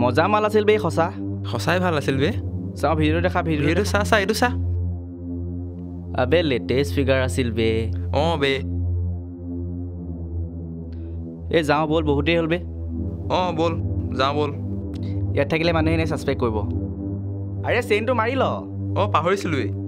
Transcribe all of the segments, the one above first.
মজা মাল আছিল বে সঁচা। সঁচাই ভাল আছিল বে। চাওঁ ভিডিঅ' দেখা ভিডিঅ' এইটো চা চা এইটো চা। আবে লেটেষ্ট ফিগাৰ আছিল বে। অঁ বে। এই যাওঁ ব'ল বহুতেই হ'ল বে। অঁ ব'ল যাওঁ ব'ল। ইয়াত থাকিলে মানুহে এনেই ছাছপেক্ট কৰিব। আৰে চেইনটো মাৰি ল। অঁ পাহৰিছিলোঁৱেই।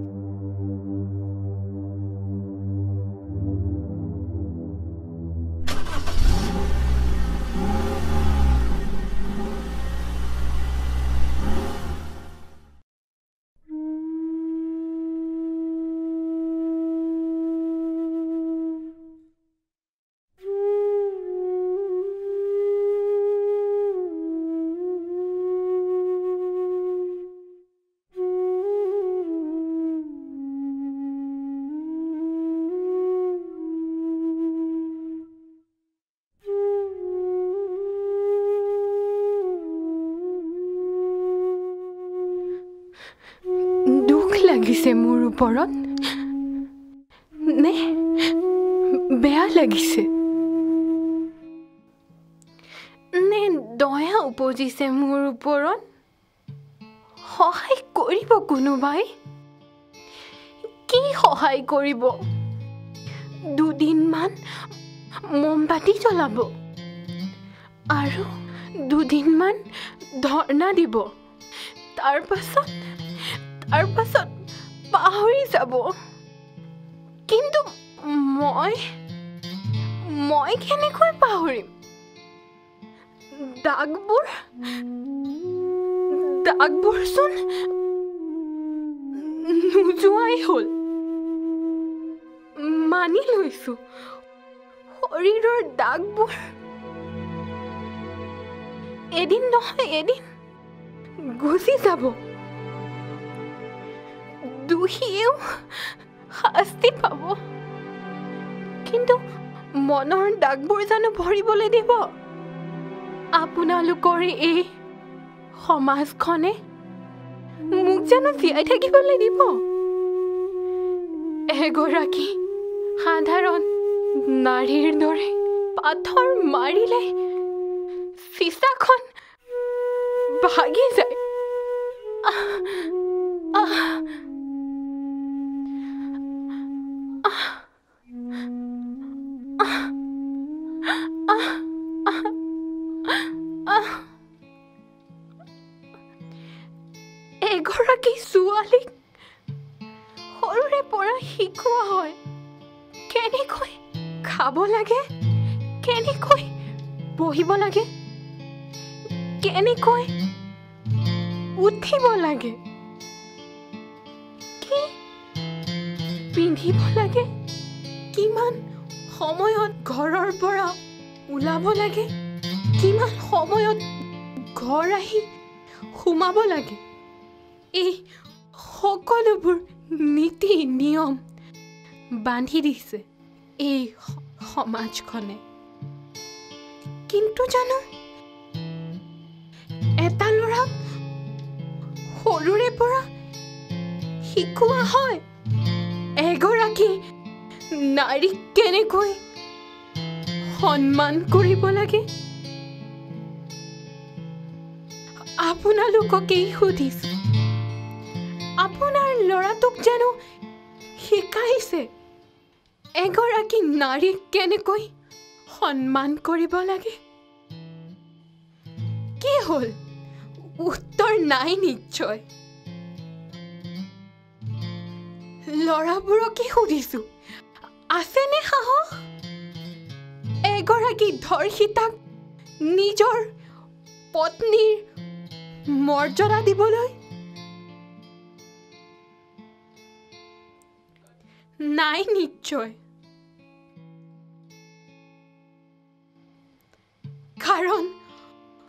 লাগিছে মোৰ ওপৰত নে বেয়া লাগিছে নে দয়া উপজিছে মোৰ ওপৰত সহায় কৰিব কোনোবাই কি সহায় কৰিব দুদিনমান মমবাতি জ্বলাব আৰু দুদিনমান ধৰ্ণা দিব তাৰ পাছত তাৰ পাছত পাহৰি যাব কিন্তু মই মই কেনেকৈ পাহৰিম? দাগবোৰ? দাগবোৰচোন নোযোৱাই হ'ল। মানি লৈছো। শৰীৰৰ দাগবোৰ। এদিন নহয় এদিন গুচি যাব। দোষীয়েও শাস্তি পাব। কিন্তু মনৰ দাগবোৰ জানো ভৰিবলৈ দিব? আপোনালোকৰ এই সমাজখনে মোক জানো জীয়াই থাকিবলৈ দিব? এগৰাকী সাধাৰণ নাৰীৰ দৰে পাথৰ মাৰিলে চিচাখন ভাগি যায়। এগৰাকী ছোৱালীক সৰুৰে পৰা শিকোৱা হয়? কেনেকৈ খাব লাগে? কেনেকৈ বহিব লাগে? কেনেকৈ উঠিব লাগে? কি পিন্ধিব লাগে? কিমান সময়ত ঘৰৰ পৰা ওলাব লাগে? কিমান সময়ত ঘৰ আহি সোমাব লাগে? এই সকলোবোৰ নীতি নিয়ম বান্ধি দিছে এই সমাজখনে। কিন্তু জানো এটা ল'ৰাক সৰুৰে পৰা শিকোৱা হয়। এগৰাকী নাৰীক কেনেকৈ সন্মান কৰিব লাগে? আপোনালোককেই সুধিছো। আপোনাৰ ল'ৰাটোক জানো শিকাইছে? এগৰাকী নাৰীক কেনেকৈ সন্মান কৰিব লাগে? কি হ'ল? উত্তৰ নাই নিশ্চয়। ল'ৰাবোৰকে সুধিছো আছেনে সাহস? এগৰাকী ধৰ্ষিতাক নিজৰ পত্নীৰ মৰ্যাদা দিবলৈ নাই নিশ্চয় কাৰণ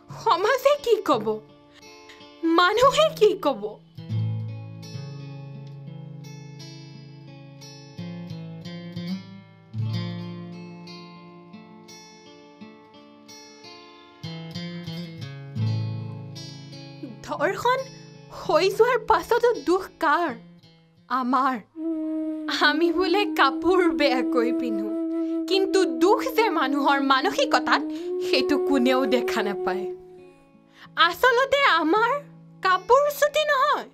সমাজে কি ক'ব মানুহে কি ক'ব ধৰ্ষণ হৈ যোৱাৰ পাছতো দুখ কাৰ? আমাৰ আমি বোলে কাপোৰ বেয়াকৈ পিন্ধো কিন্তু দুখ যে মানুহৰ মানসিকতাত সেইটো কোনেও দেখা নাপায়। আচলতে আমাৰ কাপোৰ চুটি নহয়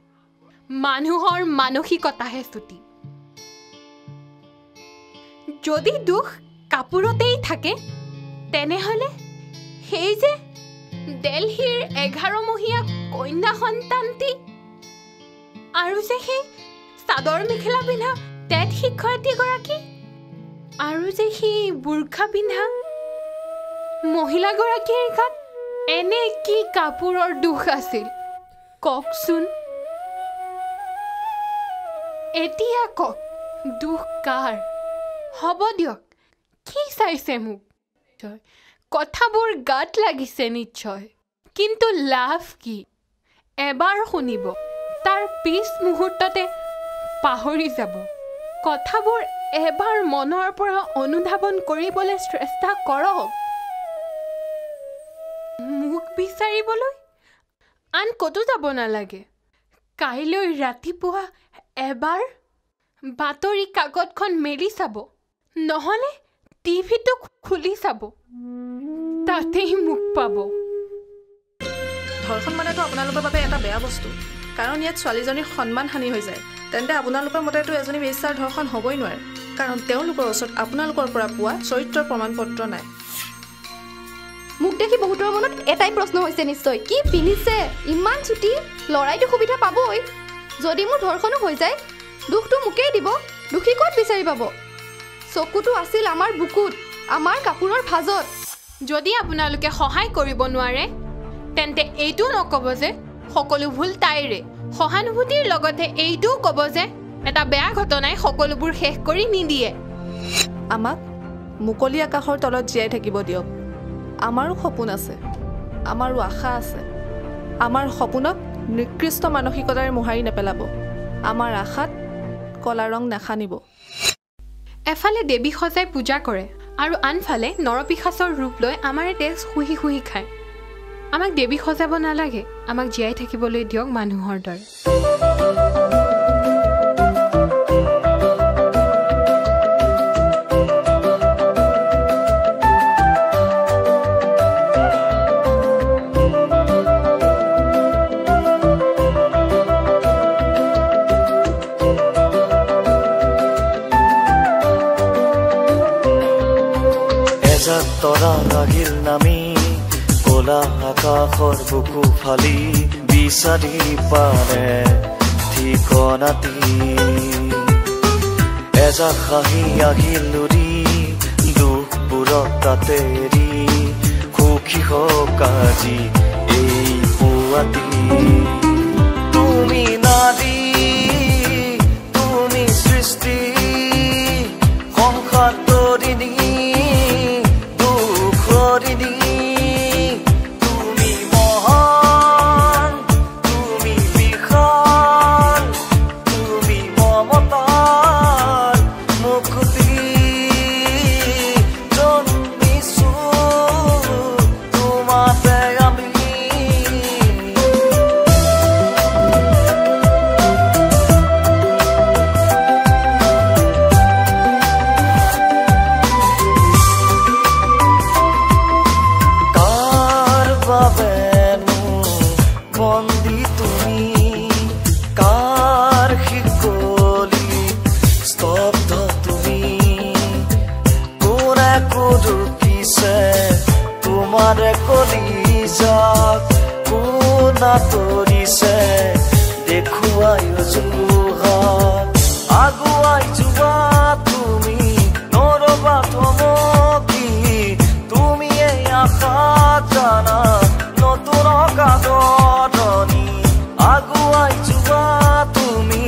মানুহৰ মানসিকতাহে চুটি। যদি দুখ কাপোৰতেই থাকে তেনেহ'লে সেই যে দেলহিৰ এঘাৰমহীয়া কন্যা সন্তানটি আৰু যে সেই চাদৰ মেখেলা পিন্ধা টেট শিক্ষয়িত্ৰীগৰাকী আৰু যে সেই বুৰ্খা পিন্ধা মহিলাগৰাকীৰ গাত এনে কি কাপোৰৰ দুখ আছিল? কওকচোন। এতিয়া কওক দুখ কাৰ? হ'ব দিয়ক কি চাইছে মোক? কথাবোৰ গাত লাগিছে নিশ্চয়। কিন্তু লাভ কি? এবাৰ শুনিব তাৰ পিছ মুহূৰ্ততে পাহৰি যাব। কথাবোৰ এবাৰ মনৰ পৰা অনুধাৱন কৰিবলৈ চেষ্টা কৰক। মোক বিচাৰিবলৈ আন ক'তো যাব নালাগে। কাইলৈ ৰাতিপুৱা এবাৰ বাতৰি কাকতখন মেলি চাব। নহ'লে টিভিটো খুলি চাব। তাতেই মোক পাব। ধৰ্ষণ মানেতো আপোনালোকৰ বাবে এটা বেয়া বস্তু। কাৰণ ইয়াত ছোৱালীজনীৰ সন্মান হানি হৈ যায়। তেন্তে আপোনালোকৰ মতেতো এজনী বেশ্যাৰ ধৰ্ষণ হ'বই নোৱাৰে। কাৰণ তেওঁলোকৰ ওচৰত আপোনালোকৰ পৰা পোৱা চৰিত্ৰৰ প্ৰমাণ পত্ৰ নাই। মোক দেখি বহুতৰ মনত এটাই প্ৰশ্ন হৈছে নিশ্চয়। কি পিন্ধিছে? ইমান ছুটি ল'ৰাইতো সুবিধা পাবই। যদি মোৰ ধৰ্ষণো হৈ যায় দুখটো মোকেই দিব। দুখী ক'ত বিচাৰি পাব? চকুটো আছিল আমাৰ বুকুত আমাৰ কাপোৰৰ ভাজত। যদি আপোনালোকে সহায় কৰিব নোৱাৰে তেন্তে এইটোও নক'ব যে সকলো ভুল তাইৰে। সহানুভূতিৰ লগতে এইটোও ক'ব যে এটা বেয়া ঘটনাই সকলোবোৰ শেষ কৰি নিদিয়ে। আমাক মুকলি আকাশৰ তলত জীয়াই থাকিব দিয়ক। আমাৰো সপোন আছে। আমাৰো আশা আছে। আমাৰ সপোনক নিকৃষ্ট মানসিকতাৰে মোহাৰি নেপেলাব। আমাৰ আশাত কলা ৰং নাসানিব। এফালে দেৱী সজাই পূজা কৰে আৰু আনফালে নৰপিশাচৰ ৰূপ লৈ আমাৰে তেজ শুহি শুহি খায়। আমাক দেৱী সজাব নালাগে। আমাক জীয়াই থাকিবলৈ দিয়ক মানুহৰ দৰে। তৰা লাগিল নামি আকাশৰ বুকু ফালি বিচাৰি পাৰে ঠিকনাটি। এজাক হাঁহি আহিল উৰি দুখবোৰত তাতে এৰি সুখী হওক আজি এই পুৱাটি। তুমি কোন আঁতৰিছে দেখুৱাই অজুহাত। আগুৱাই যোৱা তুমি নৰবা থমকি তুমি আশা জানা নতুন কাদনী আগুৱাই যোৱা তুমি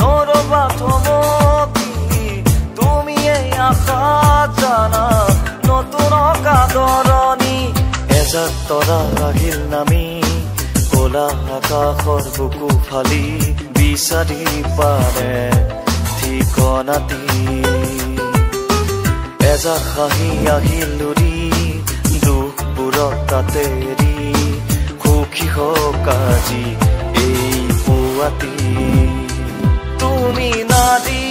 নৰবা থমকি তুমি এই আশা জানা নতুন কাদৰণি এজাক তৰা আহিল নামি। কলা আকাশৰ বুকু ফালি বিচাৰি পাৰে ঠিকনাটি। এজাক হাঁহি আহিল উৰি দুখবোৰত তাতে এৰি সুখী হওক আজি এই পুৱাতি তুমি নাৰী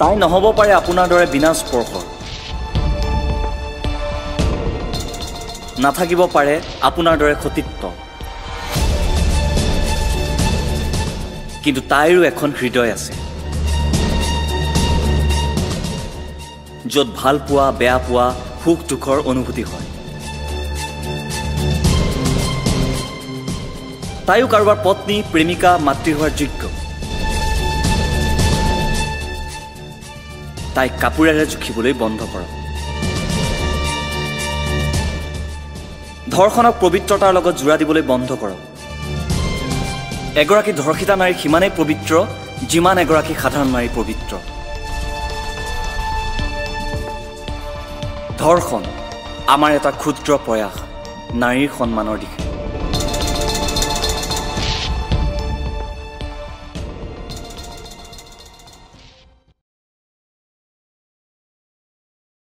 তাই নহ'ব পাৰে আপোনাৰ দৰে বিনা স্পৰ্শৰ নাথাকিব পাৰে আপোনাৰ দৰে সতীত্ব। কিন্তু তাইৰো এখন হৃদয় আছে। য'ত ভাল পোৱা বেয়া পোৱা সুখ দুখৰ অনুভূতি হয়। তাইও কাৰোবাৰ পত্নী প্ৰেমিকা মাতৃ হোৱাৰ যোগ্য। তাইক কাপোৰেৰে জুখিবলৈ বন্ধ কৰক। ধৰ্ষণক পবিত্ৰতাৰ লগত জোৰা দিবলৈ বন্ধ কৰক। এগৰাকী ধৰ্ষিতা নাৰী সিমানেই পবিত্ৰ যিমান এগৰাকী সাধাৰণ নাৰী পবিত্ৰ। ধৰ্ষণ আমাৰ এটা ক্ষুদ্ৰ প্ৰয়াস নাৰীৰ সন্মানৰ দিশে।